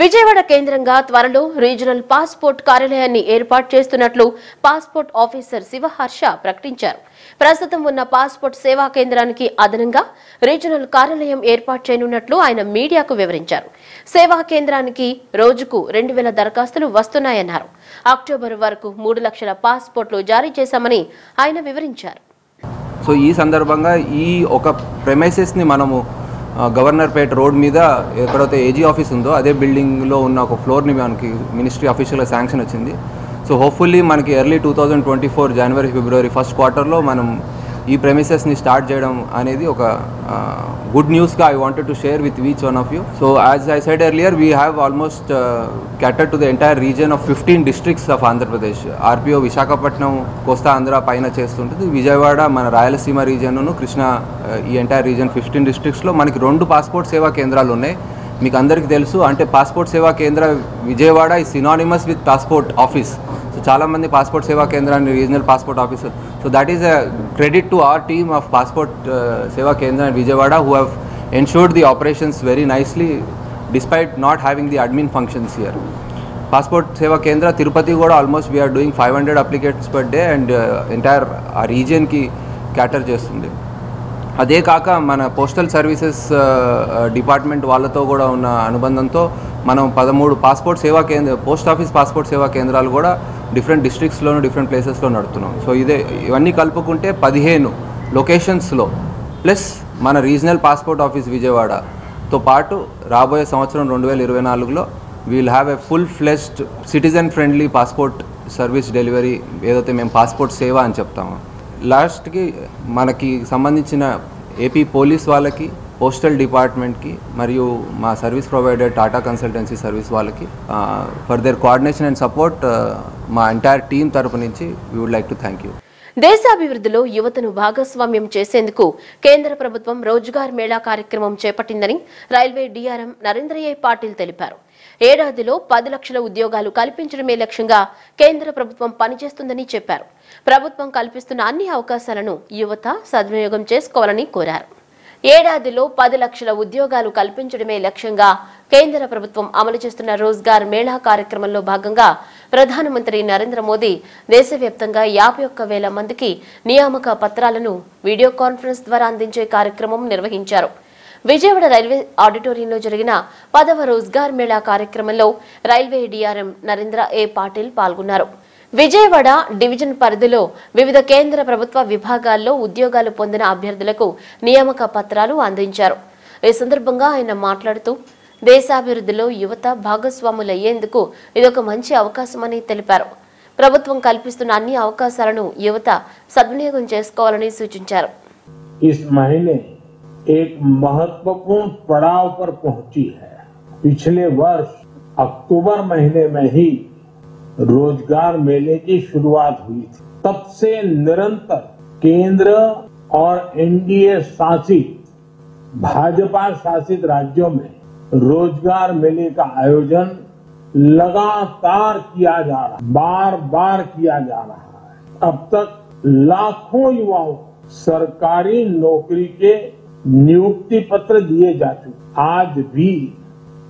విజయవాడ కేంద్రంగా త్వరలో regional passport కార్యాలయాన్ని ఏర్పాటు చేస్తున్నట్లు పాస్పోర్ట్ ఆఫీసర్ శివహర్ష ప్రకటించారు. ప్రస్తుతం ఉన్న పాస్పోర్ట్ సేవా కేంద్రానికి అదనంగా రీజనల్ కార్యాలయం ఏర్పాటు చేయనున్నట్లు ఆయన మీడియాకు వివరించారు. సేవా కేంద్రానికి రోజుకు రెండు వేల దరఖాస్తులు వస్తున్నాయన్నారు. అక్టోబర్ వరకు మూడు లక్షల పాస్పోర్ట్లు జారీ చేశామని ఆయన వివరించారు. సో ఈ సందర్భంగా ఈ ఒక ప్రెమైసెస్ని మనము గవర్నర్పేట రోడ్ మీద ఎక్కడైతే ఏజీ ఆఫీస్ ఉందో అదే బిల్డింగ్లో ఉన్న ఒక ఫ్లోర్ని మనకి మినిస్ట్రీ ఆఫీషియల్గా శాంక్షన్ వచ్చింది. సో హోప్ఫుల్లీ మనకి early two thousand twenty four January February first క్వార్టర్లో మనం ఈ ప్రెమిసెస్ని స్టార్ట్ చేయడం అనేది ఒక good న్యూస్గా I wanted to share with each one of you so as I said earlier we have almost cater to the entire region of fifteen districts of Andhra Pradesh RPO Visakhapatnam Kosta Andhra పైన చేస్తుంటుంది. విజయవాడ మన రాయలసీమ రీజన్ను Krishna uh, ఈ entire region fifteen డిస్ట్రిక్ట్స్లో మనకి రెండు passport సేవా కేంద్రాలు ఉన్నాయి. మీకు అందరికీ తెలుసు అంటే పాస్పోర్ట్ సేవా కేంద్ర విజయవాడ ఈ synonymous with passport office so చాలామంది పాస్పోర్ట్ సేవా కేంద్రాన్ని regional passport officer. So that is a credit to our team of passport uh, Seva Kendra Vijayawada who have ensured the operations very nicely despite not having the admin functions here passport Seva Kendra Tirupati కూడా almost we are doing five hundred applicants per day and entire ఆ రీజియన్కి క్యాటర్ చేస్తుంది. అదే కాక మన postal services department వాళ్ళతో కూడా ఉన్న అనుబంధంతో మనం పదమూడు పాస్పోర్ట్ సేవా కేంద్ర పోస్ట్ ఆఫీస్ పాస్పోర్ట్ సేవా కేంద్రాలు కూడా డిఫరెంట్ డిస్ట్రిక్ట్స్లోను డిఫరెంట్ ప్లేసెస్లో నడుపుతున్నాం. సో ఇదే ఇవన్నీ కలుపుకుంటే పదిహేను లొకేషన్స్లో ప్లస్ మన రీజనల్ పాస్పోర్ట్ ఆఫీస్ విజయవాడతో పాటు రాబోయే సంవత్సరం రెండు వేల ఇరవై నాలుగులో we'll have a full fledged citizen friendly passport service delivery ఏదైతే మేము పాస్పోర్ట్ సేవ అని చెప్తామో. లాస్ట్కి మనకి సంబంధించిన ఏపీ పోలీస్ వాళ్ళకి పోస్టల్ డిపార్ట్మెంట్కి మరియు మా service provider Tata consultancy service వాళ్ళకి for their coordination and support మా ఎంటైర్ టీమ్ తరపు నుంచి we would like to thank you దేశాభివృద్ధిలో యువతను భాగస్వామ్యం చేసేందుకు కేంద్ర ప్రభుత్వం రోజ్గార్ మేళా కార్యక్రమం చేపట్టిందని రైల్వే డీఆర్ఎం నరేంద్రయ్య పాటిల్ తెలిపారు. ఏడాదిలో పది లక్షల ఉద్యోగాలు కల్పించడమే లక్ష్యంగా కేంద్ర ప్రభుత్వం పనిచేస్తుందని చెప్పారు. ప్రభుత్వం కల్పిస్తున్న అన్ని అవకాశాలను యువత సద్వినియోగం చేసుకోవాలని కోరారు. ఏడాదిలో పది లక్షల ఉద్యోగాలు కల్పించడమే లక్ష్యంగా కేంద్ర ప్రభుత్వం అమలు చేస్తున్న రోజ్గార్ మేళా కార్యక్రమంలో భాగంగా ప్రధానమంత్రి నరేంద్ర మోదీ దేశవ్యాప్తంగా యాభై ఒక్క వేల మందికి నియామక పత్రాలను వీడియో కాన్ఫరెన్స్ ద్వారా అందించే కార్యక్రమం నిర్వహించారు. విజయవాడ రైల్వే ఆడిటోరియంలో జరిగిన పదవ రోజ్గార్ మేళా కార్యక్రమంలో railway DRM Narendra A Patil పాల్గొన్నారు. విజయవాడ డివిజన్ పరిధిలో వివిధ కేంద్ర ప్రభుత్వ విభాగాల్లో ఉద్యోగాలు పొందిన అభ్యర్థులకు నియామక పత్రాలు అందించారు ఈ సందర్భంగా ఆయన మాట్లాడుతూ దేశాభివృద్ధిలో యువత భాగస్వాములయ్యేందుకు ఇదొక మంచి అవకాశమని తెలిపారు ప్రభుత్వం కల్పిస్తున్న అన్ని అవకాశాలను యువత సద్వినియోగం చేసుకోవాలని సూచించారు इस महीने एक महत्वपूर्ण पड़ाव पर पहुंची है पिछले वर्ष अक्टूबर महीने में ही रोज़गार मेले की शुरुआत हुई थी। तब से निरंतर केंद्र और एनडीए शासित, भाजपा शासित राज्यों में रोज़गार मेले का आयोजन लगातार किया जा रहा है बार बार किया जा रहा है। अब तक लाखों युवाओं सरकारी नौकरी के नियुक्ति पत्र दिए जा चुके आज भी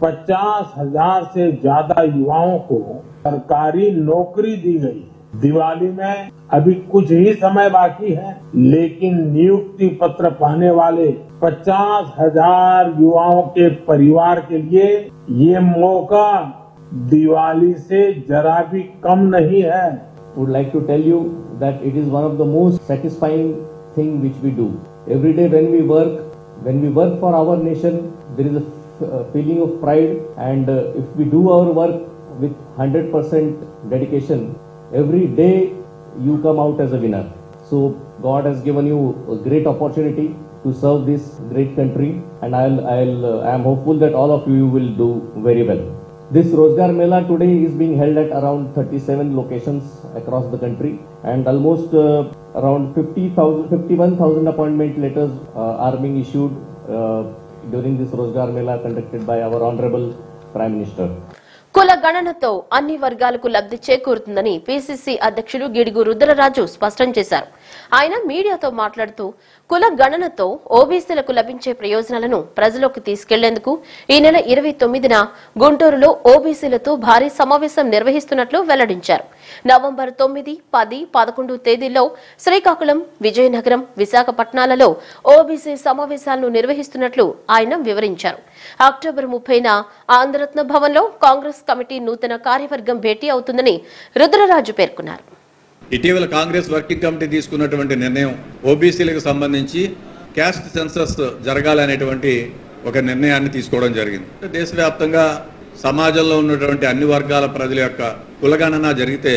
पचास हज़ार से ज़्यादा युवाओं को सरकारी नौकरी दी गई। दिवाली में अभी कुछ ही समय बाकी है, लेकिन नियुक्ति पत्र पाने वाले पचास हज़ार युवाओं के परिवार के लिए ये मौका दिवाली से जरा भी कम नहीं है। Would like to tell you that it is one of the most satisfying thing which we do every day when we work when we work for our nation there is a feeling of pride and uh, if we do our work with 100% dedication, every day you come out as a winner. So God has given you a great opportunity to serve this great country and I'll, I'll, uh, I am hopeful that all of you will do very well. This Rozgar Mela today is being held at around 37 locations across the country and almost uh, around 50,000, 51,000 appointment letters uh, are being issued uh, during this Rozgar Mela conducted by our Honorable Prime Minister. కుల గణనతో అన్ని వర్గాలకు లబ్ధి చేకూరుతుందని PCC అధ్యక్షులు గిడుగు రుద్రరాజు స్పష్టం చేశారు ఆయన మీడియాతో మాట్లాడుతూ కుల గణనతో ఓబీసీలకు లభించే ప్రయోజనాలను ప్రజలోకి తీసుకెళ్ళేందుకు ఈ నెల ఇరవై తొమ్మిదిన గుంటూరులో ఓబీసీలతో భారీ సమావేశం నిర్వహిస్తున్నట్లు వెల్లడించారు నవంబర్ తొమ్మిది పది పదకొండు తేదీల్లో శ్రీకాకుళం విజయనగరం విశాఖపట్నాలలో ఓబీసీ సమావేశాలను నిర్వహిస్తున్నట్లు ఆయన వివరించారు. అక్టోబర్ ముప్పైన ఆంధ్రరత్న భవన్లో కాంగ్రెస్ కమిటీ నూతన కార్యవర్గం భేటీ అవుతుందని రుద్రరాజు పేర్కొన్నారు. ఇటీవల కాంగ్రెస్ వర్కింగ్ కమిటీ తీసుకున్నటువంటి నిర్ణయం ఓబీసీలకు సంబంధించి క్యాస్ట్ సెన్సస్ జరగాలనేటువంటి ఒక నిర్ణయాన్ని తీసుకోవడం జరిగింది. దేశవ్యాప్తంగా సమాజంలో ఉన్నటువంటి అన్ని వర్గాల ప్రజల యొక్క కులగణన జరిగితే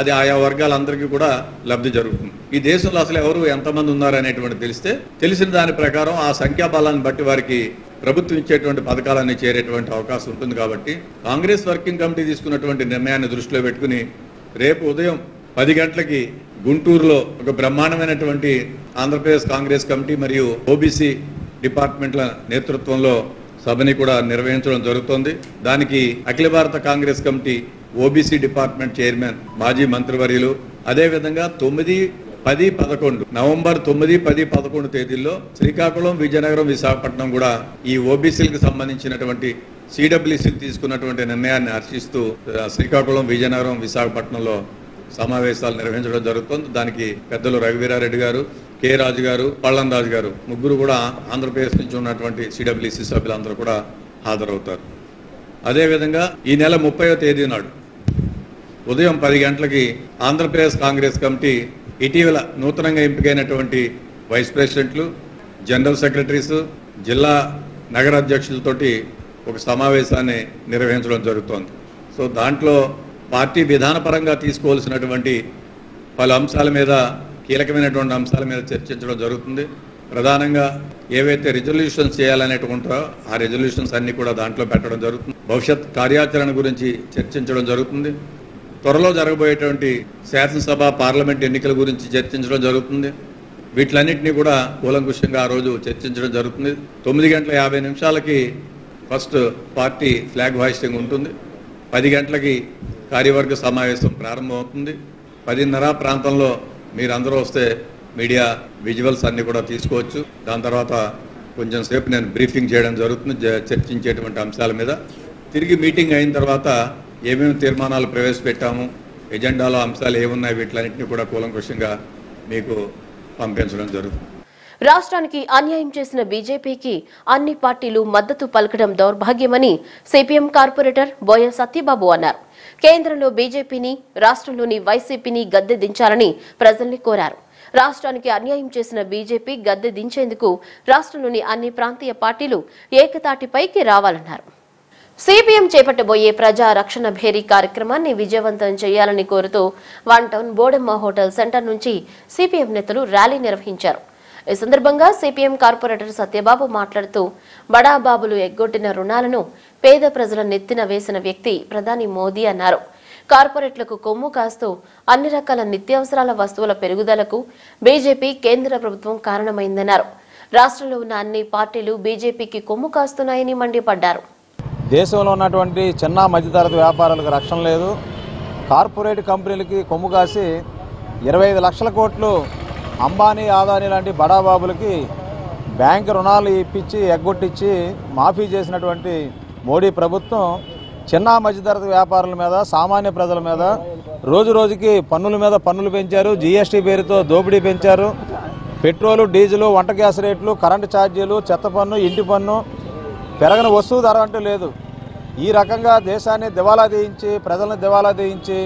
అది ఆయా వర్గాలందరికీ కూడా లబ్ధి జరుగుతుంది. ఈ దేశంలో అసలు ఎవరు ఎంతమంది ఉన్నారు అనేటువంటి తెలిస్తే తెలిసిన దాని ప్రకారం ఆ సంఖ్యాబలాన్ని బట్టి వారికి ప్రభుత్వం ఇచ్చేటువంటి పథకాలన్నీ చేరేటువంటి అవకాశం ఉంటుంది కాబట్టి కాంగ్రెస్ వర్కింగ్ కమిటీ తీసుకున్నటువంటి నిర్ణయాన్ని దృష్టిలో పెట్టుకుని రేపు ఉదయం పది గంటలకి గుంటూరులో ఒక బ్రహ్మాండమైనటువంటి ఆంధ్రప్రదేశ్ కాంగ్రెస్ కమిటీ మరియు ఓబీసీ డిపార్ట్మెంట్ల నేతృత్వంలో సభని కూడా నిర్వహించడం జరుగుతోంది. దానికి అఖిల భారత Congress committee OBC department chairman మాజీ మంత్రివర్యులు అదేవిధంగా తొమ్మిది పది పదకొండు నవంబర్ తొమ్మిది పది పదకొండు తేదీల్లో శ్రీకాకుళం విజయనగరం విశాఖపట్నం కూడా ఈ ఓబీసీలకు సంబంధించినటువంటి సిడబ్ల్యూసీలు తీసుకున్నటువంటి నిర్ణయాన్ని హర్షిస్తూ శ్రీకాకుళం విజయనగరం విశాఖపట్నంలో సమావేశాలు నిర్వహించడం జరుగుతుంది. దానికి పెద్దలు రఘువీరారెడ్డి గారు కె రాజు గారు పళ్ళం రాజు గారు ముగ్గురు కూడా ఆంధ్రప్రదేశ్ నుంచి ఉన్నటువంటి సిడబ్ల్యూసి సభ్యులందరూ కూడా హాజరవుతారు. అదేవిధంగా ఈ నెల ముప్పైవ తేదీ నాడు ఉదయం పది గంటలకి ఆంధ్రప్రదేశ్ కాంగ్రెస్ కమిటీ ఇటీవల నూతనంగా ఎంపికైనటువంటి వైస్ ప్రెసిడెంట్లు జనరల్ సెక్రటరీస్ జిల్లా నగర అధ్యక్షులతోటి ఒక సమావేశాన్ని నిర్వహించడం జరుగుతోంది. సో దాంట్లో పార్టీ విధానపరంగా తీసుకోవాల్సినటువంటి పలు అంశాల మీద కీలకమైనటువంటి అంశాల మీద చర్చించడం జరుగుతుంది. ప్రధానంగా ఏవైతే రిజల్యూషన్స్ చేయాలనేటుకుంటారో ఆ రిజల్యూషన్స్ అన్ని కూడా దాంట్లో పెట్టడం జరుగుతుంది. భవిష్యత్ కార్యాచరణ గురించి చర్చించడం జరుగుతుంది. త్వరలో జరగబోయేటువంటి శాసనసభ పార్లమెంట్ ఎన్నికల గురించి చర్చించడం జరుగుతుంది. వీటిలన్నింటినీ కూడా కూలంకుషంగా ఆ రోజు చర్చించడం జరుగుతుంది. తొమ్మిది గంటల యాభై నిమిషాలకి ఫస్ట్ పార్టీ ఫ్లాగ్ హాయిస్టింగ్ ఉంటుంది. పది గంటలకి కార్యవర్గ సమావేశం ప్రారంభమవుతుంది. పదిన్నర ప్రాంతంలో మీరందరూ వస్తే మీడియా విజువల్స్ అన్ని కూడా తీసుకోవచ్చు. దాని తర్వాత కొంచెం సేపు నేను బ్రీఫింగ్ చేయడం జరుగుతుంది చర్చించేటువంటి అంశాల మీద. తిరిగి మీటింగ్ అయిన తర్వాత ఏమేమి తీర్మానాలు ప్రవేశపెట్టాము ఎజెండాలో అంశాలు ఏమున్నాయి వీటిలన్నింటినీ కూడా కూలంకృషంగా మీకు పంపించడం జరుగుతుంది. రాష్ట్రానికి అన్యాయం చేసిన బీజేపీకి అన్ని పార్టీలు మద్దతు పలకడం దౌర్భాగ్యమని సిపిఎం కార్పొరేటర్ బోయ సత్యబాబు అన్నారు. కేంద్రంలో బీజేపీని రాష్ట్రంలోని వైసీపీని గద్దె దించాలని ప్రజల్ని కోరారు. రాష్ట్రానికి అన్యాయం చేసిన బీజేపీ గద్దె దించేందుకు రాష్ట్రంలోని అన్ని ప్రాంతీయ పార్టీలు ఏకతాటిపైకి రావాలన్నారు. సిపిఎం చేపట్టబోయే ప్రజా రక్షణ భేరీ కార్యక్రమాన్ని విజయవంతం చేయాలని కోరుతూ one town Bodemma hotel centre నుంచి సిపిఎం నేతలు ర్యాలీ నిర్వహించారు. ఈ సందర్భంగా సిపిఎం కార్పొరేటర్ సత్యబాబు మాట్లాడుతూ బడాబాబులు ఎగ్గొట్టిన రుణాలను పేద ప్రజల నెత్తిన వేసిన వ్యక్తి ప్రధాని మోదీ అన్నారు. కార్పొరేట్లకు కొమ్ము కాస్తూ అన్ని రకాల నిత్యావసరాల వస్తువుల పెరుగుదలకు బీజేపీ కేంద్ర ప్రభుత్వం కారణమైందన్నారు. రాష్ట్రంలో ఉన్న అన్ని పార్టీలు బీజేపీకి కొమ్ము కాస్తున్నాయని మండిపడ్డారు. దేశంలో ఉన్నటువంటి చిన్న మధ్యతరగతి వ్యాపారాలకు రక్షణ లేదు. కార్పొరేట్ కంపెనీలకి కొమ్ము కాసి ఇరవై ఐదు లక్షల కోట్లు అంబానీ ఆదానీ లాంటి బడాబాబులకి బ్యాంక్ రుణాలు ఇప్పించి ఎగ్గొట్టించి మాఫీ చేసినటువంటి మోడీ ప్రభుత్వం చిన్న మధ్యతరగతి వ్యాపారుల మీద సామాన్య ప్రజల మీద రోజు రోజుకి పన్నుల మీద పన్నులు పెంచారు. జీఎస్టీ పేరుతో దోపిడీ పెంచారు. పెట్రోలు డీజిల్ వంట గ్యాస్ రేట్లు కరెంటు ఛార్జీలు చెత్త పన్ను ఇంటి పన్ను పెరగని వస్తువు ధర అంటూ లేదు. ఈ రకంగా దేశాన్ని దివాలా తీయించి ప్రజలను దివాలా తీయించి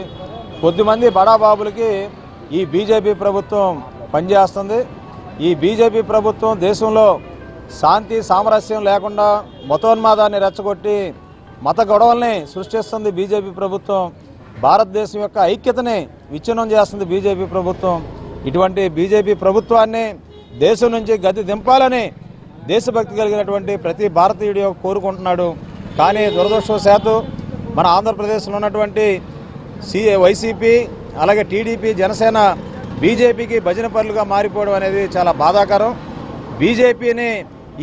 కొద్దిమంది బడాబాబులకి ఈ బీజేపీ ప్రభుత్వం పనిచేస్తుంది. ఈ బీజేపీ ప్రభుత్వం దేశంలో శాంతి సామరస్యం లేకుండా మతోన్మాదాన్ని రెచ్చగొట్టి మత గొడవల్ని సృష్టిస్తుంది బీజేపీ ప్రభుత్వం. భారతదేశం యొక్క ఐక్యతని విచ్ఛిన్నం చేస్తుంది బీజేపీ ప్రభుత్వం. ఇటువంటి బీజేపీ ప్రభుత్వాన్ని దేశం నుంచి గది దింపాలని దేశభక్తి కలిగినటువంటి ప్రతి భారతీయుడు కోరుకుంటున్నాడు. కానీ దురదృష్టవశాత్తు మన ఆంధ్రప్రదేశ్లో ఉన్నటువంటి సి వైసీపీ అలాగే టీడీపీ జనసేన బీజేపీకి భజన పరులుగా మారిపోవడం అనేది చాలా బాధాకరం. బీజేపీని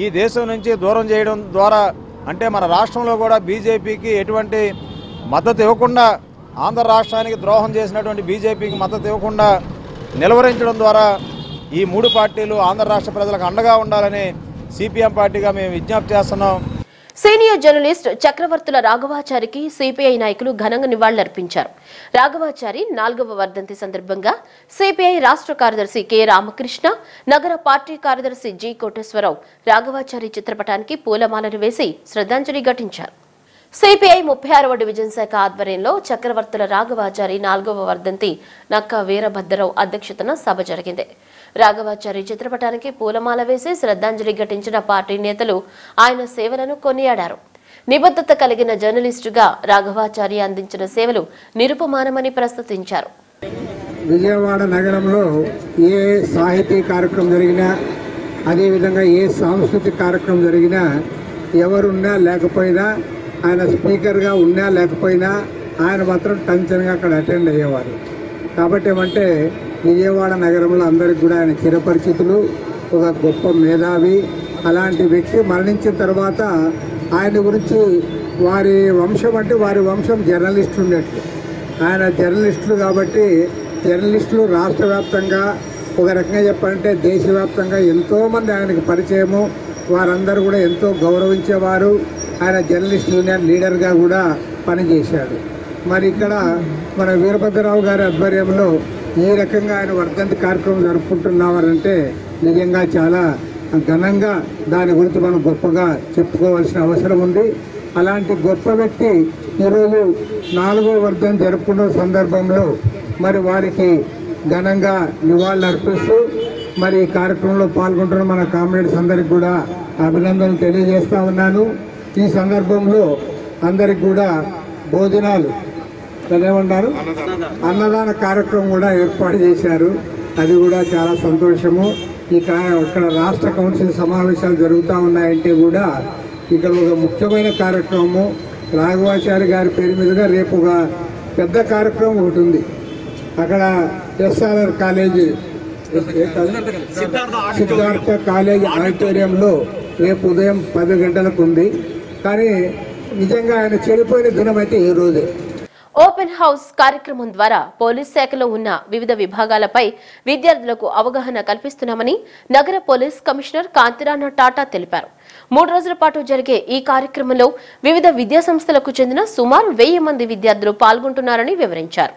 ఈ దేశం నుంచి దూరం చేయడం ద్వారా అంటే మన రాష్ట్రంలో కూడా బీజేపీకి ఎటువంటి మద్దతు ఇవ్వకుండా ఆంధ్ర రాష్ట్రానికి ద్రోహం చేసినటువంటి బీజేపీకి మద్దతు ఇవ్వకుండా నిలవరించడం ద్వారా ఈ మూడు పార్టీలు ఆంధ్ర రాష్ట్ర ప్రజలకు అండగా ఉండాలని సిపిఎం పార్టీగా మేము విజ్ఞప్తి చేస్తున్నాం. సీనియర్ జర్నలిస్ట్ చక్రవర్తుల రాఘవాచారికి సిపిఐ నాయకులు ఘనంగా నివాళులర్పించారు. రాఘవాచారి నాలుగవ వర్ధంతి సందర్భంగా సిపిఐ రాష్ట్ర కార్యదర్శి కె. రామకృష్ణ నగర పార్టీ కార్యదర్శి జి. కోటేశ్వరరావు రాఘవాచారి చిత్రపటానికి పూలమాలలు వేసి శ్రద్ధాంజలి ఘటించారు. సిపిఐ ముప్పై ఆరవ డివిజన్ శాఖ ఆధ్వర్యంలో చక్రవర్తుల రాఘవాచారి నాలుగవ వర్ధంతి నక్క వీరభద్రరావు అధ్యక్షతన సభ జరిగింది. రాఘవాచారి చిత్రపటానికి పూలమాల వేసి శ్రద్ధాంజలి ఘటించిన పార్టీ నేతలు ఆయన సేవలను కొనియాడారు. నిబద్ధత కలిగిన జర్నలిస్టుగా రాఘవాచారి అందించిన సేవలు నిరుపమానమని ప్రస్తుతించారు విజయవాడ నగరంలో ఏ సాహితీ కార్యక్రమం జరిగినా అదేవిధంగా ఏ సాంస్కృతిక కార్యక్రమం జరిగినా ఎవరున్నా లేకపోయినా ఆయన స్పీకర్గా ఉన్నా లేకపోయినా ఆయన మాత్రం టెన్షన్గా అక్కడ అటెండ్ అయ్యేవారు. కాబట్టి ఏమంటే విజయవాడ నగరంలో అందరికి కూడా ఆయన చిరపరిచితులు ఒక గొప్ప మేధావి. అలాంటి వ్యక్తి మరణించిన తర్వాత ఆయన గురించి వారి వంశం అంటే వారి వంశం జర్నలిస్టులు ఉండేట్లు ఆయన జర్నలిస్టులు కాబట్టి జర్నలిస్టులు రాష్ట్ర వ్యాప్తంగా ఒక రకంగా చెప్పాలంటే దేశవ్యాప్తంగా ఎంతోమంది ఆయనకు పరిచయము. వారందరూ కూడా ఎంతో గౌరవించేవారు. ఆయన జర్నలిస్ట్ యూనియన్ లీడర్గా కూడా పనిచేశాడు. మరి ఇక్కడ మన వీరభద్రరావు గారి ఆధ్వర్యంలో ఈ రకంగా ఆయన వర్ధంతి కార్యక్రమం జరుపుకుంటున్నారంటే నిజంగా చాలా ఘనంగా దాని గురించి మనం గొప్పగా చెప్పుకోవాల్సిన అవసరం ఉంది. అలాంటి గొప్ప వ్యక్తి ఈరోజు నాలుగో వర్ధం జరుపుకున్న సందర్భంలో మరి వారికి ఘనంగా నివాళులు అర్పిస్తూ మరి ఈ కార్యక్రమంలో పాల్గొంటున్న మన కామ్రేడ్స్ అందరికి కూడా అభినందనలు తెలియజేస్తా ఉన్నాను. ఈ సందర్భంలో అందరికి కూడా భోజనాలు. ఏమంటారు అన్నదాన కార్యక్రమం కూడా ఏర్పాటు చేశారు. అది కూడా చాలా సంతోషము. ఇక ఇక్కడ రాష్ట్ర కౌన్సిల్ సమావేశాలు జరుగుతూ ఉన్నాయంటే కూడా ఇక్కడ ఒక ముఖ్యమైన కార్యక్రమము. రాఘవాచారి గారి పేరు మీదుగా రేపు ఒక పెద్ద కార్యక్రమం ఒకటి ఉంది. అక్కడ ఎస్ఆర్ఆర్ కాలేజీ? సిద్ధార్థ కాలేజ్ ఆడిటోరియంలో రేపు ఉదయం పది గంటలకు ఉంది. కానీ నిజంగా ఆయన చెడిపోయిన దినం అయితే ఈ రోజే. ఓపెన్ హౌస్ కార్యక్రమం ద్వారా పోలీస్ శాఖలో ఉన్న వివిధ విభాగాలపై విద్యార్థులకు అవగాహన కల్పిస్తున్నామని నగర పోలీస్ కమిషనర్ కాంతిరాణ టాటా తెలిపారు. మూడు రోజుల పాటు జరిగే ఈ కార్యక్రమంలో వివిధ విద్యాసంస్థలకు చెందిన సుమారు వెయ్యి మంది విద్యార్థులు పాల్గొంటున్నారని వివరించారు.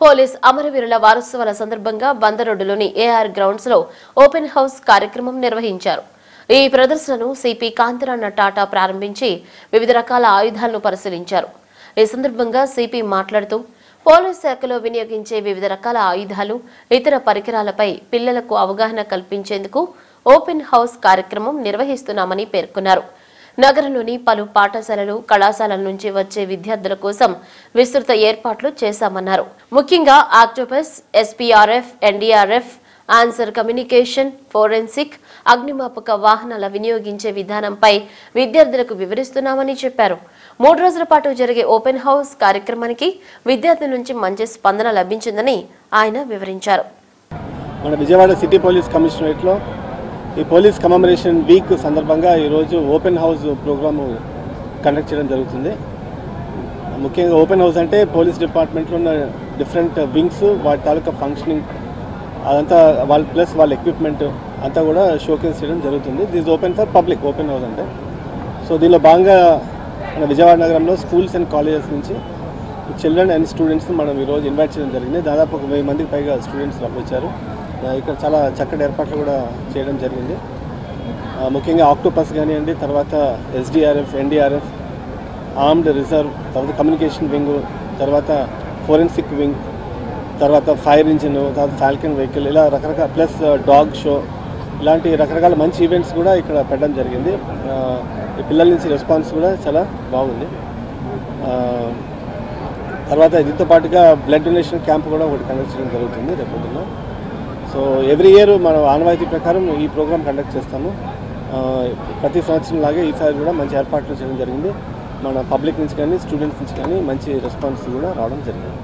పోలీస్ అమరవీరుల వారోత్సవాల సందర్భంగా బందరోడ్డులోని ఏఆర్ గ్రౌండ్స్లో ఓపెన్ హౌస్ కార్యక్రమం నిర్వహించారు. ఈ ప్రదర్శనను సిపి కాంతిరాణ టాటా ప్రారంభించి వివిధ రకాల ఆయుధాలను పరిశీలించారు. ఈ సందర్భంగా సిపి మాట్లాడుతూ పోలీస్ శాఖలో వినియోగించే వివిధ రకాల ఆయుధాలు ఇతర పరికరాలపై పిల్లలకు అవగాహన కల్పించేందుకు ఓపెన్ హౌస్ కార్యక్రమం నిర్వహిస్తున్నామని పేర్కొన్నారు. నగరంలోని పలు పాఠశాలలు కళాశాలల నుంచి వచ్చే విద్యార్థుల కోసం విస్తృత ఏర్పాట్లు చేశామన్నారు. ముఖ్యంగా octopus SPRF NDRF answer communication forensic అగ్నిమాపక వాహనాల వినియోగించే విధానంపై విద్యార్థులకు వివరిస్తున్నామని చెప్పారు. మూడు రోజుల పాటు జరిగే ఓపెన్ హౌస్ కార్యక్రమానికి విద్యార్థుల నుంచి మంచి స్పందన లభించిందని ఆయన వివరించారు. మన విజయవాడ సిటీ పోలీస్ కమిషనరేట్లో ఈ పోలీస్ కమమరేషన్ వీక్ సందర్భంగా ఈరోజు ఓపెన్ హౌస్ ప్రోగ్రాము కండక్ట్ చేయడం జరుగుతుంది. ముఖ్యంగా ఓపెన్ హౌస్ అంటే పోలీస్ డిపార్ట్మెంట్లో ఉన్న డిఫరెంట్ వింగ్స్ వాటి తాలూకా ఫంక్షనింగ్ అదంతా వాళ్ళ ప్లస్ వాళ్ళ ఎక్విప్మెంట్ అంతా కూడా షోకేస్ చేయడం జరుగుతుంది. This open for public open house అంటే. సో దీనిలో భాగంగా మన విజయవాడ నగరంలో స్కూల్స్ అండ్ కాలేజెస్ నుంచి చిల్డ్రన్ అండ్ స్టూడెంట్స్ని మనం ఈరోజు ఇన్వైట్ చేయడం జరిగింది. దాదాపు ఒక వెయ్యి మందికి పైగా స్టూడెంట్స్ వచ్చారు. ఇక్కడ చాలా చక్కటి ఏర్పాట్లు కూడా చేయడం జరిగింది. ముఖ్యంగా ఆక్టోపస్ కానివ్వండి తర్వాత ఎస్డిఆర్ఎఫ్ ఎన్డీఆర్ఎఫ్ ఆర్మ్డ్ రిజర్వ్ తర్వాత కమ్యూనికేషన్ వింగ్ తర్వాత ఫోరెన్సిక్ వింగ్ తర్వాత ఫైర్ ఇంజిన్ తర్వాత ఫాల్కన్ వెహికల్ ఇలా రకరకాల ప్లస్ డాగ్ షో ఇలాంటి రకరకాల మంచి ఈవెంట్స్ కూడా ఇక్కడ పెట్టడం జరిగింది. పిల్లల నుంచి రెస్పాన్స్ కూడా చాలా బాగుంది. ఆ, తర్వాత దీంతో పాటుగా బ్లడ్ డొనేషన్ క్యాంప్ కూడా ఒకటి కండక్ట్ చేయడం జరుగుతుంది రేపు పొద్దున్న సో ఎవ్రీ ఇయర్ మనం ఆనవాయితీ ప్రకారం ఈ ప్రోగ్రామ్ కండక్ట్ చేస్తాము. ప్రతి సంవత్సరం లాగే ఈసారి కూడా మంచి ఏర్పాట్లు చేయడం జరిగింది. మన పబ్లిక్ నుంచి కానీ స్టూడెంట్స్ నుంచి కానీ మంచి రెస్పాన్స్ కూడా రావడం జరిగింది.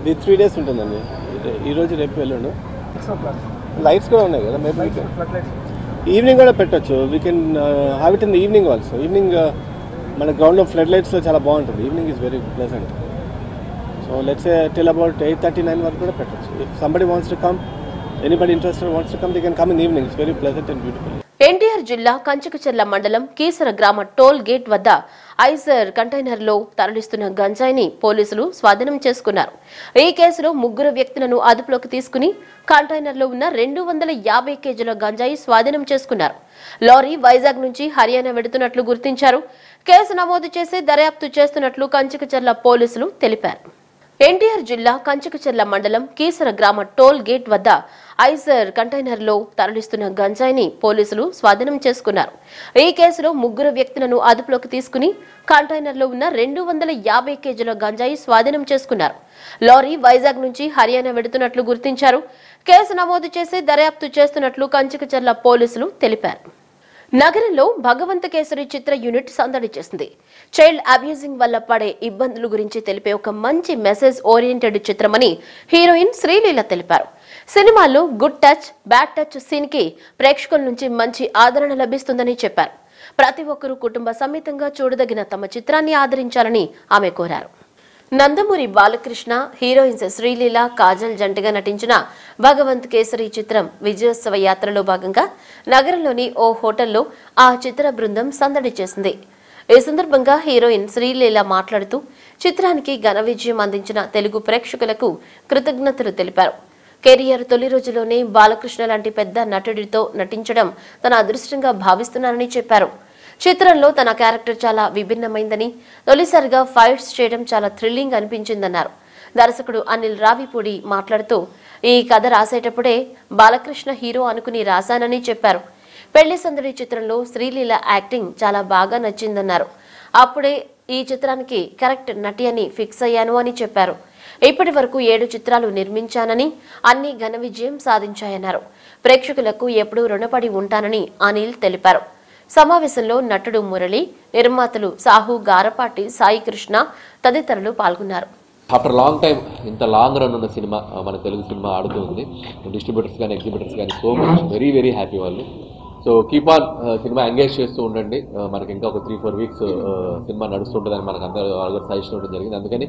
ఇది? త్రీ డేస్ ఉంటుందండి. ఇది- ఈ రోజు రేపు వెళ్ళండు. లైట్స్ కూడా ఉన్నాయి కదా మేబీ ఈవినింగ్ కూడా పెట్టొచ్చు. We can have it in the evening also evening మన గ్రౌండ్లో ఫ్లడ్ లైట్స్లో చాలా బాగుంటుంది. Evening is very pleasant so let's till about eight thirty nine వరకు కూడా పెట్టచ్చు. If somebody wants to come anybody interested wants to come they can come in evening it's very pleasant and beautiful NTR జిల్లా కంచకచెర్ల మండలం కీసర గ్రామ toll gate వద్ద IISER కంటైనర్లో తరలిస్తున్న గంజాయిని పోలీసులు స్వాధీనం చేసుకున్నారు. ఈ కేసులో ముగ్గురు వ్యక్తులను అదుపులోకి తీసుకుని కంటైనర్లో ఉన్న రెండు వందల యాభై కేజీల గంజాయి స్వాధీనం చేసుకున్నారు. లారీ వైజాగ్ నుంచి హర్యానా వెడుతున్నట్లు గుర్తించారు. కేసు నమోదు చేసి దర్యాప్తు చేస్తున్నట్లు కంచికచర్ల పోలీసులు తెలిపారు. ఎన్టీఆర్ జిల్లా కంచకచెర్ల మండలం కీసర గ్రామ టోల్ గేట్ వద్ద ఐజర్ కంటైనర్లో తరలిస్తున్న గంజాయిని పోలీసులు స్వాధీనం చేసుకున్నారు. ఈ కేసులో ముగ్గురు వ్యక్తులను అదుపులోకి తీసుకుని కంటైనర్లో ఉన్న రెండు వందల యాభై కేజీల గంజాయి స్వాధీనం చేసుకున్నారు. లారీ వైజాగ్ నుంచి హర్యానా వెడుతున్నట్లు గుర్తించారు. కేసు నమోదు చేసి దర్యాప్తు చేస్తున్నట్లు కంచకచెర్ల పోలీసులు తెలిపారు. నగరంలో భగవంత కేసరి చిత్ర యూనిట్ సందడి చేసింది. చైల్డ్ అబ్యూజింగ్ వల్ల పడే ఇబ్బందుల గురించి తెలిపే ఒక మంచి మెసేజ్ ఓరియంటెడ్ చిత్రమని హీరోయిన్ శ్రీలీల తెలిపారు. సినిమాలో గుడ్ టచ్ బ్యాడ్ టచ్ సీన్కి ప్రేక్షకుల నుంచి మంచి ఆదరణ లభిస్తుందని చెప్పారు. ప్రతి ఒక్కరూ కుటుంబ సమేతంగా చూడదగిన తమ చిత్రాన్ని ఆదరించాలని ఆమె కోరారు. నందమూరి బాలకృష్ణ హీరోయిన్స్ శ్రీలీల కాజల్ జంటగా నటించిన భగవంత్ కేసరి చిత్రం విజయోత్సవ యాత్రలో భాగంగా నగరంలోని ఓ హోటల్లో ఆ చిత్ర బృందం సందడి చేసింది. ఈ సందర్భంగా హీరోయిన్ శ్రీలీల మాట్లాడుతూ చిత్రానికి ఘన విజయం అందించిన తెలుగు ప్రేక్షకులకు కృతజ్ఞతలు తెలిపారు. కెరియర్ తొలి రోజులోనే బాలకృష్ణ లాంటి పెద్ద నటుడితో నటించడం తన అదృష్టంగా భావిస్తున్నానని చెప్పారు. చిత్రంలో తన క్యారెక్టర్ చాలా విభిన్నమైందని తొలిసారిగా ఫైట్స్ చేయడం చాలా థ్రిల్లింగ్ అనిపించిందన్నారు. దర్శకుడు అనిల్ రావిపూడి మాట్లాడుతూ ఈ కథ రాసేటప్పుడే బాలకృష్ణ హీరో అనుకుని రాశానని చెప్పారు. పెళ్ళి సందడి చిత్రంలో శ్రీలీల యాక్టింగ్ చాలా బాగా నచ్చిందన్నారు. అప్పుడే ఈ చిత్రానికి కరెక్ట్ నటి అని ఫిక్స్ అయ్యాను అని చెప్పారు. ఇప్పటి వరకు ఏడు చిత్రాలు నిర్మించానని అన్ని ఘన విజయం సాధించాయన్నారు. ప్రేక్షకులకు ఎప్పుడూ రుణపడి ఉంటానని అనిల్ తెలిపారు. సమావేశంలో నటుడు మురళి నిర్మాతలు సాహు గారపాటి సాయి కృష్ణ తదితరులు పాల్గొన్నారు. ఆఫ్టర్ లాంగ్ టైం ఇంత లాంగ్ రన్ ఉన్న సినిమా మన తెలుగు సినిమా ఆడుతూ ఉంది. డిస్ట్రిబ్యూటర్స్ కానీ ఎగ్జిబిటర్స్ కానీ so much very very happy వాళ్ళు. So keep on cinema engage చేస్తూ ఉండండి. మనకి ఇంకా ఒక త్రీ ఫోర్ వీక్స్ సినిమా నడుస్తుంటుందని మనకు అందరూ వాళ్ళ సజెషన్ ఉండడం జరిగింది. అందుకని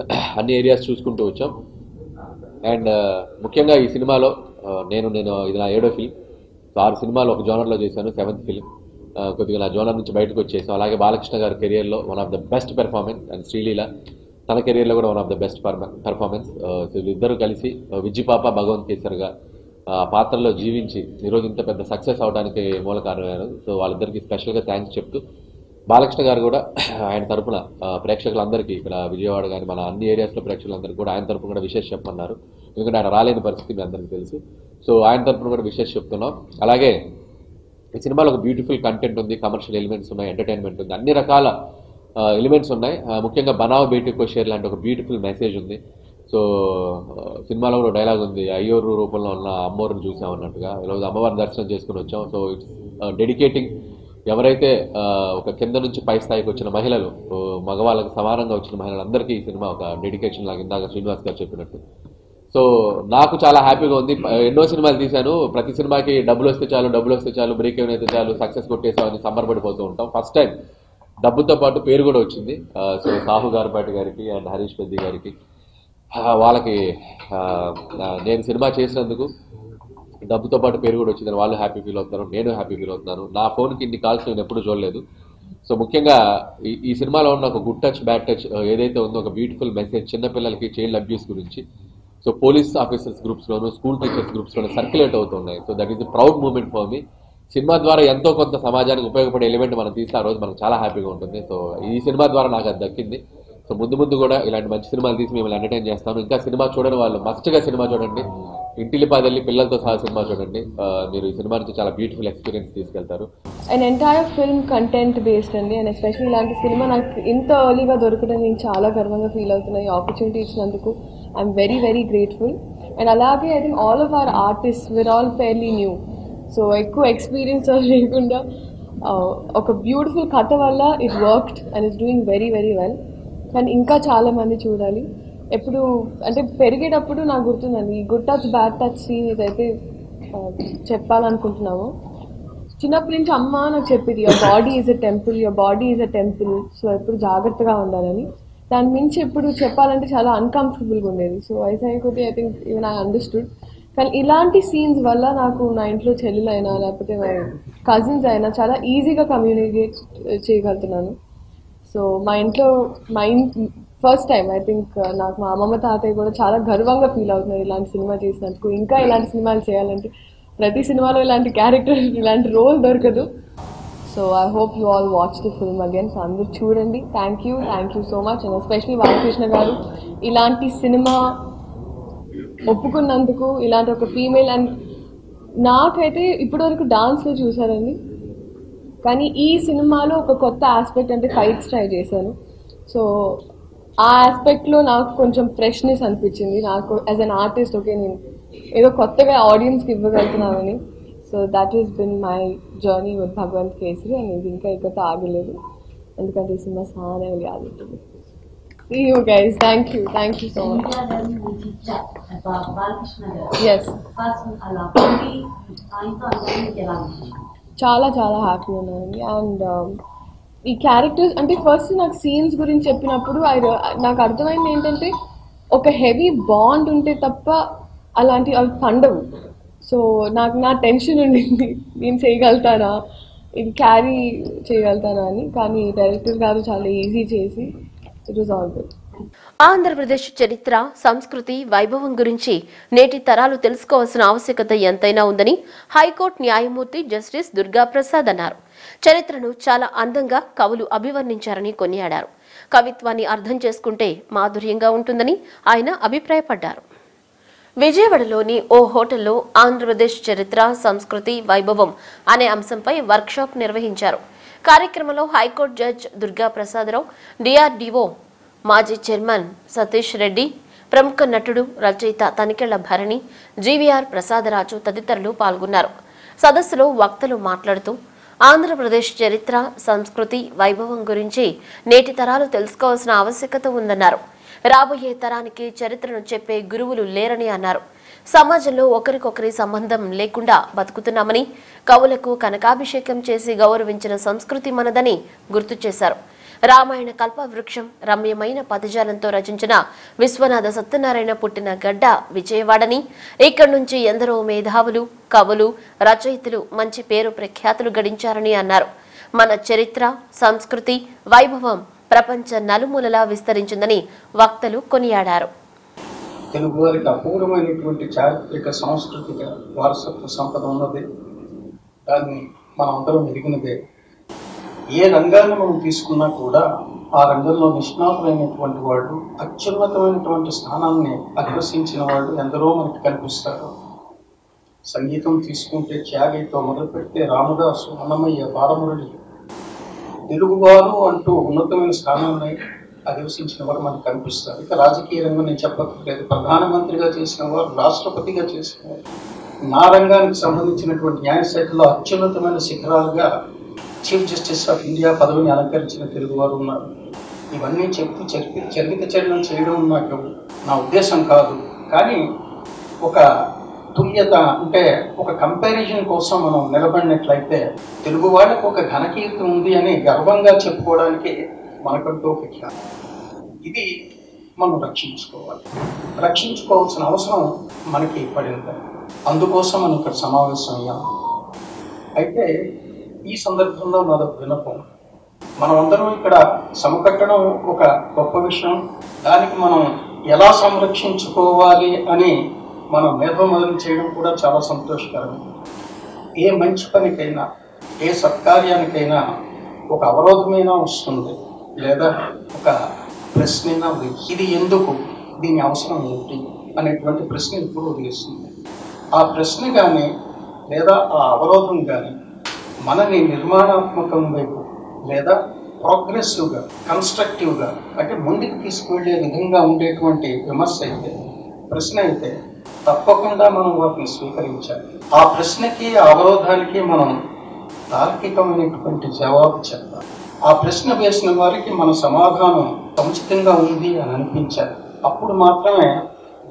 అన్ని ఏరియాస్ చూసుకుంటూ వచ్చాం. అండ్ ముఖ్యంగా ఈ సినిమాలో నేను నేను ఇది నా ఏడో ఫిల్మ్ సో ఆరు సినిమాలు ఒక జోనర్లో చేశాను. సెవెంత్ ఫిల్మ్ కొద్దిగా నా జోనర్ నుంచి బయటకు వచ్చేసాం. అలాగే బాలకృష్ణ గారి కెరియర్లో one of the best performance and Sreeleela తన కెరియర్లో కూడా one of the best performance వీళ్ళిద్దరూ కలిసి ఆ, విజ్జి పాప భగవంత్ కేసర్గా ఆ పాత్రలో జీవించి ఈరోజు ఇంత పెద్ద సక్సెస్ అవడానికి మూల కారణమయ్యారు సో వాళ్ళిద్దరికి స్పెషల్గా థ్యాంక్స్ చెప్తూ బాలకృష్ణ గారు కూడా ఆయన తరపున ప్రేక్షకులందరికీ ఇక్కడ విజయవాడ కానీ మన అన్ని ఏరియాస్లో ప్రేక్షకులందరికీ కూడా ఆయన తరపున కూడా విశేష చెప్పమన్నారు. ఎందుకంటే ఆయన రాలేని పరిస్థితి మీ అందరికీ తెలుసు. సో ఆయన తరపున కూడా విశేష చెప్తున్నాం. అలాగే ఈ సినిమాలో ఒక బ్యూటిఫుల్ కంటెంట్ ఉంది కమర్షియల్ ఎలిమెంట్స్ ఉన్నాయి ఎంటర్టైన్మెంట్ ఉంది అన్ని రకాల ఎలిమెంట్స్ ఉన్నాయి. ముఖ్యంగా బనావ్ బేటీ కోషేర్ లాంటి ఒక బ్యూటిఫుల్ మెసేజ్ ఉంది. సో సినిమాలో కూడా డైలాగ్ ఉంది. అయ్యోరు రూపంలో ఉన్న అమ్మవారిని చూసాం అన్నట్టుగా. ఈరోజు అమ్మవారిని దర్శనం చేసుకుని వచ్చాం. సో ఇట్స్ డెడికేటింగ్ ఎవరైతే ఒక కింద నుంచి పై స్థాయికి వచ్చిన మహిళలు మగవాళ్ళకు మగవాళ్ళకి సమానంగా వచ్చిన మహిళలందరికీ ఈ సినిమా ఒక డెడికేషన్ లాగా ఇందాక శ్రీనివాస్ గారు చెప్పినట్టు. సో నాకు చాలా హ్యాపీగా ఉంది. ఎన్నో సినిమాలు తీశాను. ప్రతి సినిమాకి డబ్బులు వస్తే చాలు డబ్బులు వస్తే చాలు బ్రేక్ ఏమైనా అయితే చాలు సక్సెస్ కొట్టేసామని సంబరపడిపోతూ ఉంటాం. ఫస్ట్ టైం డబ్బుతో పాటు పేరు కూడా వచ్చింది. సో సాహు గారిపాటి గారికి అండ్ హరీష్ పెద్ది గారికి. వాళ్ళకి నేను సినిమా చేసినందుకు డబ్బుతో పాటు పేరు కూడా వచ్చిందని వాళ్ళు హ్యాపీ ఫీల్ అవుతున్నారు. నేను హ్యాపీ ఫీల్ అవుతున్నాను. నా ఫోన్కి ఇన్ని కాల్స్ నేను ఎప్పుడు చూడలేదు. సో ముఖ్యంగా ఈ ఈ సినిమాలో ఉన్న ఒక గుడ్ టచ్ బ్యాడ్ టచ్ ఏదైతే ఉందో ఒక బ్యూటిఫుల్ మెసేజ్ చిన్నపిల్లలకి చైల్డ్ అబ్యూస్ గురించి సో పోలీస్ ఆఫీసర్స్ గ్రూప్స్లోను స్కూల్ టీచర్స్ గ్రూప్స్లోనూ సర్క్యులేట్ అవుతున్నాయి. So that is proud moment for me cinema ద్వారా ఎంతో కొంత సమాజానికి ఉపయోగపడే ఎలిమెంట్ మనం తీస్తే ఆ రోజు మనకు చాలా హ్యాపీగా ఉంటుంది. సో ఈ సినిమా ద్వారా నాకు అది దక్కింది. సో ముందు ముందు కూడా ఇలాంటి మంచి సినిమాలు తీసి మిమ్మల్ని ఎంటర్టైన్ చేస్తాను. ఇంకా సినిమా చూడని వాళ్ళు మస్ట్గా సినిమా చూడండి. ఇంటిలిపాదెళ్ళి పిల్లలతో సహా సినిమా చూడండి. మీరు ఈ సినిమా నుంచి చాలా బ్యూటిఫుల్ ఎక్స్పీరియన్స్ తీసుకెళ్తారు. And entire film content based అండి. అండ్ ఎస్పెషల్లీ ఇలాంటి సినిమా నాకు ఇంత ఎర్లీగా దొరకడం నేను చాలా గర్వంగా ఫీల్ అవుతున్నాను ఈ ఆపర్చునిటీ ఇచ్చినందుకు. I'm very very grateful and అలాగే I think all of our artist were all fairly new so ఎక్కువ ఎక్స్పీరియన్స్ లేకుండా uh, ఒక బ్యూటిఫుల్ కథ వల్ల it worked and it's doing very very well కానీ ఇంకా చాలా మంది చూడాలి. ఎప్పుడు అంటే పెరిగేటప్పుడు నాకు గుర్తుందండి ఈ good touch bad touch scene ఇదైతే uh, చెప్పాలనుకుంటున్నాము చిన్నప్పటి నుంచి అమ్మ నాకు చెప్పింది your body is a temple your body is a temple so ఎప్పుడు జాగ్రత్తగా ఉండాలని. దాని మించి ఎప్పుడు చెప్పాలంటే చాలా అన్కంఫర్టబుల్గా ఉండేది. సో వయసు అయిన కొద్దీ I think even I understood కానీ ఇలాంటి సీన్స్ వల్ల నాకు నా ఇంట్లో చెల్లెలైనా లేకపోతే కజిన్స్ అయినా చాలా ఈజీగా కమ్యూనికేట్ చేయగలుగుతున్నాను. సో మా ఇంట్లో మా ఫస్ట్ టైం ఐ థింక్ నాకు మా అమ్మమ్మ తాతయ్య కూడా చాలా గర్వంగా ఫీల్ అవుతున్నారు ఇలాంటి సినిమా చేసినందుకు. ఇంకా ఇలాంటి సినిమాలు చేయాలంటే ప్రతి సినిమాలో ఇలాంటి క్యారెక్టర్ ఇలాంటి రోల్ దొరకదు. So I hope you all watch the film again so అందరూ చూడండి. Thank you thank you so much and especially Balakrishna గారు. ఇలాంటి సినిమా ఒప్పుకున్నందుకు ఇలాంటి ఒక ఫీమేల్ అండ్ నాకైతే ఇప్పటివరకు డాన్స్లో చూసారండి కానీ ఈ సినిమాలో ఒక కొత్త ఆస్పెక్ట్ అంటే ఫైట్స్ ట్రై చేశాను. సో ఆ ఆస్పెక్ట్లో నాకు కొంచెం ఫ్రెష్నెస్ అనిపించింది. నాకు యాజ్ అన్ ఆర్టిస్ట్ ఓకే నేను ఏదో కొత్తగా ఆడియన్స్కి ఇవ్వగలుగుతున్నానని. So that is been my journey with Bhagavanth Kesari and ఇది ఇంకా ఇక్కడ ఆగలేదు ఎందుకంటే ఈ సినిమా సానే ఆగుతుంది guys thank you thank you so much yes చాలా చాలా హ్యాపీ ఉన్నానండి అండ్ ఈ క్యారెక్టర్స్ అంటే ఫస్ట్ నాకు సీన్స్ గురించి చెప్పినప్పుడు నాకు అర్థమైంది ఏంటంటే ఒక హెవీ బాండ్ ఉంటే తప్ప అలాంటి అవి పండవు. సో నాకు నా టెన్షన్ ఉండింది. నేను చేయగలుగుతానా? ఇది క్యారీ చేయగలుగుతానా అని. కానీ డైరెక్టర్ గారు చాలా ఈజీ చేసి it was all good Andhra Pradesh చరిత్ర సంస్కృతి వైభవం గురించి నేటి తరాలు తెలుసుకోవాల్సిన ఆవశ్యకత ఎంతైనా ఉందని హైకోర్టు న్యాయమూర్తి జస్టిస్ దుర్గా ప్రసాద్ అన్నారు. చరిత్రను చాలా అందంగా కవులు అభివర్ణించారని కొనియాడారు. కవిత్వాన్ని అర్థం చేసుకుంటే మాధుర్యంగా ఉంటుందని ఆయన అభిప్రాయపడ్డారు. విజయవాడలోని ఓ హోటల్లో ఆంధ్రప్రదేశ్ చరిత్ర సంస్కృతి వైభవం అనే అంశంపై వర్క్షాప్ నిర్వహించారు. కార్యక్రమంలో high court judge Durga Prasadarao DRDO మాజీ చైర్మన్ సతీష్ రెడ్డి ప్రముఖ నటుడు రచయిత తనికెళ్ళ భరణి జీవీఆర్ ప్రసాదరాజు తదితరులు పాల్గొన్నారు. సదస్సులో వక్తలు మాట్లాడుతూ ఆంధ్రప్రదేశ్ చరిత్ర సంస్కృతి వైభవం గురించి నేటి తరాలు తెలుసుకోవాల్సిన ఆవశ్యకత ఉందన్నారు. రాబోయే తరానికి చరిత్రను చెప్పే గురువులు లేరని అన్నారు. సమాజంలో ఒకరికొకరి సంబంధం లేకుండా బతుకుతున్నామని కవులకు కనకాభిషేకం చేసి గౌరవించిన సంస్కృతి మనదని గుర్తు చేశారు. రామాయణ కల్పవృక్షం రమ్యమైన పదజాలంతో రచించిన విశ్వనాథ సత్యనారాయణ పుట్టిన గడ్డ విజయవాడని ఇక్కడి నుంచి ఎందరో మేధావులు కవులు రచయితలు మంచి పేరు ప్రఖ్యాతులు గడించారని అన్నారు. మన చరిత్ర సంస్కృతి వైభవం ప్రపంచ నలుమూలలా విస్తరించిందని వక్తలు కొనియాడారు. తెలుగు వారికి అపూర్వమైనటువంటి చారిత్రక సాంస్కృతిక వారసత్వ సంపద ఉన్నది. దాన్ని మనం అందరం ఎరిగినదే. ఏ రంగాన్ని మనం తీసుకున్నా కూడా ఆ రంగంలో నిష్ణాతులైనటువంటి వాళ్ళు అత్యున్నతమైనటువంటి స్థానాన్ని అధివసించిన వాళ్ళు ఎందరో మనకి కనిపిస్తారు. సంగీతం తీసుకుంటే త్యాగితో మొదలుపెడితే రామదాసు అన్నమయ్య బాలమురళి తెలుగువారు అంటూ ఉన్నతమైన స్థానాన్ని అధివసించిన వారు మనకు కనిపిస్తారు. ఇక రాజకీయ రంగం నేను చెప్పక్కర్లేదు. ప్రధానమంత్రిగా చేసిన వారు రాష్ట్రపతిగా చేసిన వారు నా రంగానికి సంబంధించినటువంటి న్యాయశాఖలో అత్యున్నతమైన శిఖరాలుగా చీఫ్ జస్టిస్ ఆఫ్ ఇండియా పదవిని అలంకరించిన తెలుగువారు ఉన్నారు. ఇవన్నీ చెప్తూ చరిత్ర చరిత్ర చర్యలు చేయడం నాకు నా ఉద్దేశం కాదు. కానీ ఒక తుల్యత అంటే ఒక కంపారిజన్ కోసం మనం నిలబడినట్లయితే తెలుగు వాళ్ళకు ఒక ఘనకీర్తి ఉంది అని గర్వంగా చెప్పుకోవడానికి మనకంటూ ఒక ఖ్యాతి. ఇది మనం రక్షించుకోవాలి. రక్షించుకోవాల్సిన అవసరం మనకి పడింది. అందుకోసం మనం ఇక్కడ సమావేశం అయ్యాం. అయితే ఈ సందర్భంలో నాదొక వినపం మనమందరం ఇక్కడ సమకట్టడం ఒక గొప్ప విషయం. దానికి మనం ఎలా సంరక్షించుకోవాలి అని మనం మేధోమదనం చేయడం కూడా చాలా సంతోషకరం. ఏ మంచి పనికైనా ఏ సత్కార్యానికైనా ఒక అవరోధమైనా వస్తుంది లేదా ఒక ప్రశ్నైనా ఇది ఎందుకు? దీని అవసరం ఏంటి? అనేటువంటి ప్రశ్న ఇప్పుడు ఉదయిస్తుంది. ఆ ప్రశ్న కానీ లేదా ఆ అవరోధం కానీ మనని నిర్మాణాత్మకం వైపు లేదా ప్రోగ్రెసివ్గా కన్స్ట్రక్టివ్గా అంటే ముందుకు తీసుకువెళ్ళే విధంగా ఉండేటువంటి విమర్శ అయితే ప్రశ్న అయితే తప్పకుండా మనం వాటిని స్వీకరించాలి. ఆ ప్రశ్నకి అవరోధానికి మనం తార్కికమైనటువంటి జవాబు చెప్పాలి. ఆ ప్రశ్న వేసిన వారికి మన సమాధానం సముచితంగా ఉంది అని అనిపించాలి. అప్పుడు మాత్రమే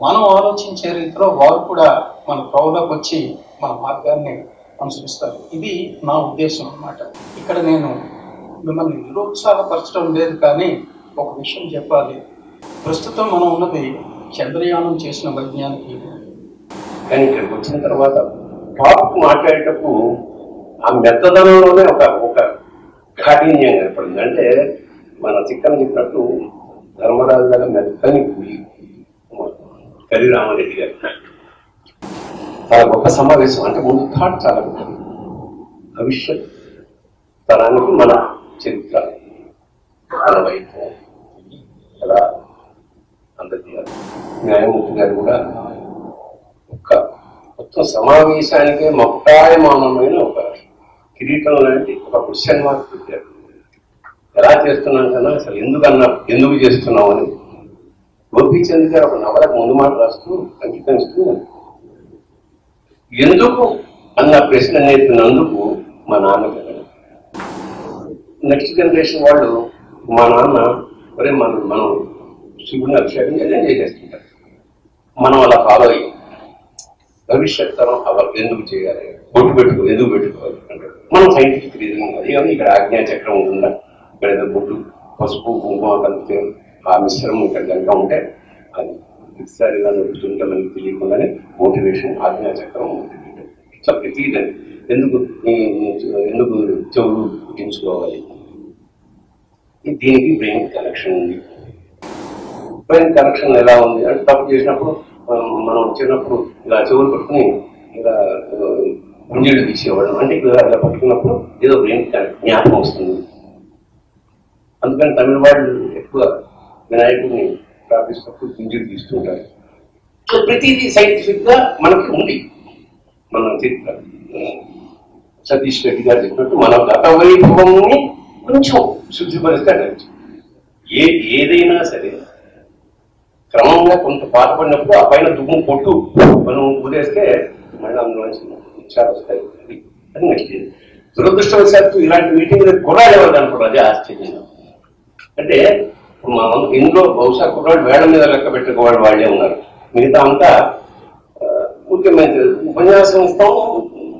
మనం ఆలోచించే రీతిలో వారు కూడా మన ప్రౌలోకి వచ్చి మన మార్గాన్ని అనుసరిస్తారు. ఇది నా ఉద్దేశం అన్నమాట. ఇక్కడ నేను మిమ్మల్ని నిరుత్సాహపరచడం లేదు కానీ ఒక విషయం చెప్పాలి. ప్రస్తుతం మనం ఉన్నది చంద్రయానం చేసిన వైజ్ఞానిక కానీ ఇక్కడికి వచ్చిన తర్వాత టాపిక్ మాట్లాడేటప్పుడు ఆ మెత్తదనంలోనే ఒక ఒక కాఠిన్యం ఏర్పడింది. అంటే మన చిక్కన చెప్పినట్టు ధర్మరాజు గారి మెత్తని పులి కరిరామరెడ్డి గారు. చాలా గొప్ప సమావేశం అంటే ముందు థాట్ చాలా గొప్పది భవిష్యత్ తరానికి మన చరిత్ర మన వైపు అలా అందజేయాలి న్యాయమూర్తి గారు కూడా మొత్తం సమావేశానికి మక్తాయమానమైన ఒక కిరీటం లాంటి ఒక క్వశ్చన్ మార్క్ పెట్టారు. ఎలా చేస్తున్నాం కన్నా అసలు ఎందుకన్నా ఎందుకు చేస్తున్నాం అని గోపీచంద్ గారు ఒక నవలకు ముందు మాట రాస్తూ అంకితమిస్తూ ఎందుకు? అన్న ప్రశ్న నేర్పినందుకు మా నాన్న పిల్లలు నెక్స్ట్ జనరేషన్ వాళ్ళు మా నాన్న మరి మనం మనం శివుని అభిషేకం చేయాలి చేసేస్తుంటారు మనం అలా ఫాలో అయ్యి. భవిష్యత్ తరం అవర్ ఎందుకు చేయాలి? బొట్టు పెట్టుకో ఎందుకు పెట్టుకోవాలి? అంటారు మనం సైంటిఫిక్ రీజన్ అది కానీ ఇక్కడ ఆజ్ఞా చక్రం ఉంటుందా? ఇక్కడ ఏదో బొట్టు పసుపు కుంకుమ కలిపితే ఆ మిశ్రమం ఇక్కడ కనుక ఉంటే అది ప్రతిసారిగా నడుపుతుంటే మనకి తెలియకుండానే మోటివేషన్ ఆజ్ఞా చక్రం ఇట్లా ప్రతిదని ఎందుకు? ఎందుకు చెవులు పుట్టించుకోవాలి? దీనికి బ్రెయిన్ కనెక్షన్ ఉంది. బ్రెయిన్ కనెక్షన్ ఎలా ఉంది? అంటే తప్పు చేసినప్పుడు మనం మనం చిన్నప్పుడు ఇలా చెవులు పట్టుకుని ఇలా గుండెలు తీసేవాళ్ళం. అంటే ఇలా ఇలా పట్టుకున్నప్పుడు ఏదో బ్రెయిన్ జ్ఞాపకం వస్తుంది. అందుకని తమిళ వాళ్ళు ఎక్కువ వినాయకుడిని ప్రార్థిస్తున్నప్పుడు గుంజీలు తీస్తుంటారు సో ప్రతిదీ సైంటిఫిక్గా మనకి ఉంది. మన సతీష్ రెడ్డి గారు చెప్పినట్టు మన గత వైభవంని కొంచెం శుద్ధిపరిస్తే ఏ ఏదైనా సరే క్రమంగా కొంత పాతపడినప్పుడు ఆ పైన దుమ్ము కొట్టు మనం వదిలేస్తే మళ్ళీ అందులోంచి ఇచ్చారు వస్తాయి. అది నెక్స్ట్ దురదృష్టవశాత్తు ఇలాంటి మీటింగ్ కుర్రాడు ఎవరు కనపడరు అదే ఆశ్చర్యం. అంటే మనం ఇందులో బహుశా కుర్రాడు వేళ మీద లెక్క పెట్టుకోవాడు వాళ్ళే ఉన్నారు. మిగతా అంతా ముఖ్యమైనది ముఖ్యమైన ఉపన్యాసం ఇస్తాం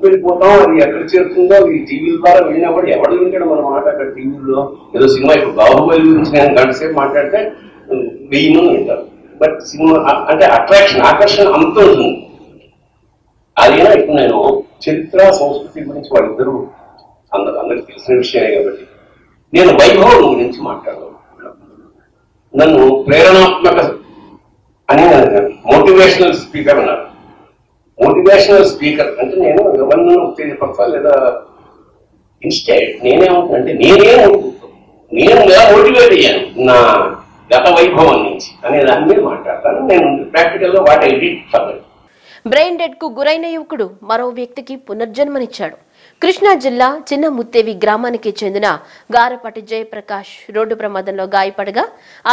వెళ్ళిపోతాం అది ఎక్కడ చేరుతుందో ఈ టీవీల ద్వారా వెళ్ళినప్పుడు ఎవడు వింటాడు మన మాట అక్కడ టీవీలో? ఏదో సినిమా ఇప్పుడు బాహుబలి గురించి నేను గంట సేపు మాట్లాడితే వెయ్యి మంది వింటారు బట్ సినిమా అంటే అట్రాక్షన్ ఆకర్షణ అంత ఉంటుంది. అదేనా ఇప్పుడు నేను చరిత్ర సంస్కృతి గురించి వాళ్ళిద్దరూ అందరు అందరికి తెలిసిన విషయమే కాబట్టి నేను వైభవం గురించి మాట్లాడదాం నన్ను ప్రేరణాత్మక అని మోటివేషనల్ స్పీకర్ అన్నారు. మోటివేషనల్ స్పీకర్ అంటే నేను ఎవరిని ఉత్తేజపరచాలి లేదా ఇన్స్టెడ్ నేనేమంటున్నానంటే నేనే నేను మోటివేట్ అయ్యాను? నా గత వైభవం నుంచి అనే దాని మీద మాట్లాడతాను. నేను ప్రాక్టికల్గా what I did for brain డెడ్కు గురైన యువకుడు మరో వ్యక్తికి పునర్జన్మనిచ్చాడు. కృష్ణా జిల్లా చిన్న ముత్తేవి గ్రామానికి చెందిన గారపాటి జయప్రకాష్ రోడ్డు ప్రమాదంలో గాయపడగా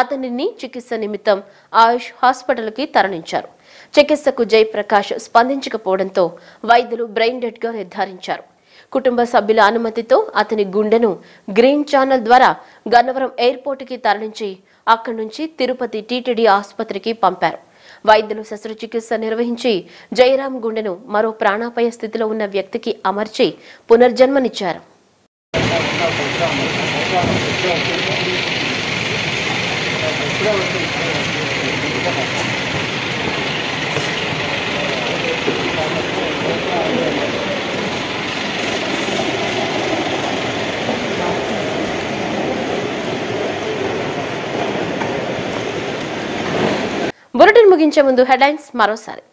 అతనిని చికిత్స నిమిత్తం ఆయుష్ హాస్పిటల్కి తరలించారు. చికిత్సకు జయప్రకాష్ స్పందించకపోవడంతో వైద్యులు బ్రెయిన్ డెడ్గా నిర్ధారించారు. కుటుంబ సభ్యుల అనుమతితో అతని గుండెను గ్రీన్ ఛానల్ ద్వారా గన్నవరం ఎయిర్పోర్టుకి తరలించి అక్కడి నుంచి తిరుపతి టీటీడీ ఆసుపత్రికి పంపారు. వైద్యులు శస్త్రచికిత్స నిర్వహించి జయరాం గుండెను మరో ప్రాణాపాయ స్థితిలో ఉన్న వ్యక్తికి అమర్చి పునర్జన్మనిచ్చారు. బులెటిన్ ముగించే ముందు హెడ్లైన్స్ మరోసారి.